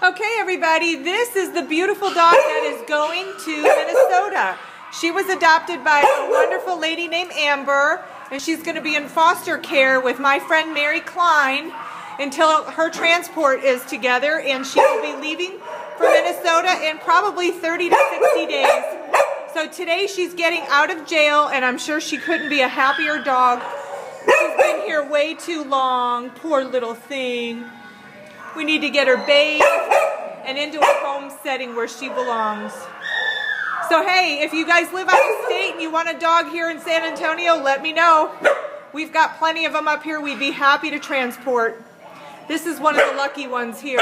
Okay, everybody, this is the beautiful dog that is going to Minnesota. She was adopted by a wonderful lady named Amber, and she's going to be in foster care with my friend Mary Klein until her transport is together, and she will be leaving for Minnesota in probably 30 to 60 days. So today she's getting out of jail, and I'm sure she couldn't be a happier dog. She's been here way too long, poor little thing. We need to get her bathed and into a home setting where she belongs. So hey, if you guys live out of state and you want a dog here in San Antonio, let me know. We've got plenty of them up here we'd be happy to transport. This is one of the lucky ones here.